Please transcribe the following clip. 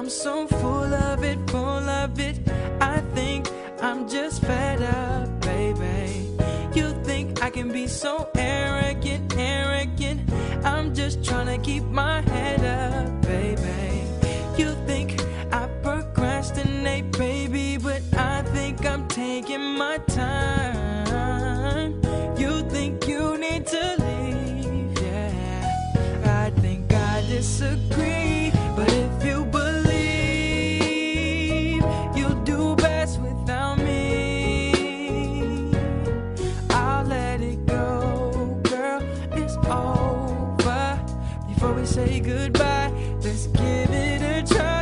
I'm so full of it, full of it. I think I'm just fed up, baby. You think I can be so arrogant, arrogant. I'm just trying to keep my head up, baby. You think I procrastinate, baby, but I think I'm taking my time. You think you need to leave, yeah. I think I disagree. before we say goodbye. Let's give it a try.